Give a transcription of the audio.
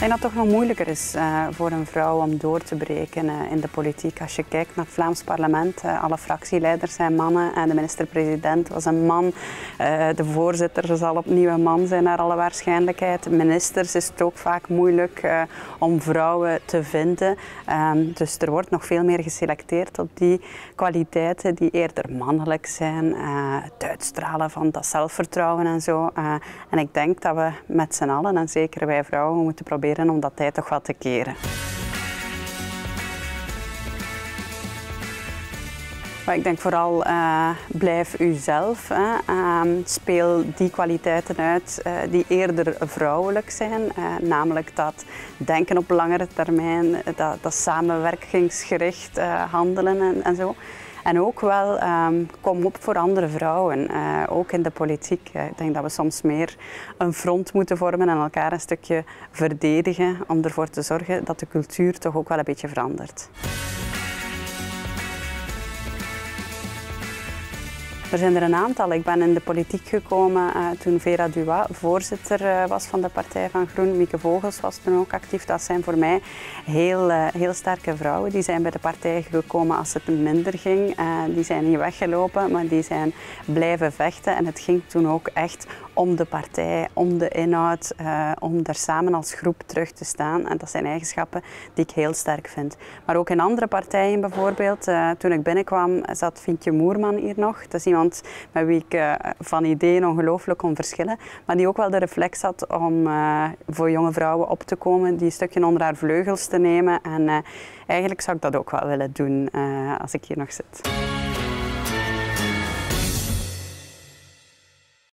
Ik denk dat het toch nog moeilijker is uh, voor een vrouw om door te breken uh, in de politiek. Als je kijkt naar het Vlaams parlement, uh, alle fractieleiders zijn mannen en de minister-president was een man. de voorzitter zal opnieuw een man zijn naar alle waarschijnlijkheid. Ministers is het ook vaak moeilijk om vrouwen te vinden. Um, dus er wordt nog veel meer geselecteerd op die kwaliteiten die eerder mannelijk zijn. het uitstralen van dat zelfvertrouwen en zo. en ik denk dat we met z'n allen, en zeker wij vrouwen, moeten proberen om dat tijd toch wat te keren. Maar ik denk vooral uh, blijf uzelf. Hè. Uh, speel die kwaliteiten uit uh, die eerder vrouwelijk zijn. Eh, namelijk dat denken op langere termijn, dat, dat samenwerkingsgericht handelen en, en zo. En ook wel um, kom op voor andere vrouwen, uh, ook in de politiek. ik denk dat we soms meer een front moeten vormen en elkaar een stukje verdedigen om ervoor te zorgen dat de cultuur toch ook wel een beetje verandert. Er zijn er een aantal. Ik ben in de politiek gekomen uh, toen Vera Duwa voorzitter uh, was van de Partij van Groen. Mieke Vogels was toen ook actief. Dat zijn voor mij heel, uh, heel sterke vrouwen. Die zijn bij de partij gekomen als het minder ging. die zijn niet weggelopen, maar die zijn blijven vechten. En het ging toen ook echt om de partij, om de inhoud, om daar samen als groep terug te staan. En dat zijn eigenschappen die ik heel sterk vind. Maar ook in andere partijen bijvoorbeeld. toen ik binnenkwam zat Vinkje Moerman hier nog. Dat is iemand met wie ik uh, van ideeën ongelooflijk kon verschillen, maar die ook wel de reflex had om uh, voor jonge vrouwen op te komen, die een stukje onder haar vleugels te nemen. En uh, eigenlijk zou ik dat ook wel willen doen als ik hier nog zit.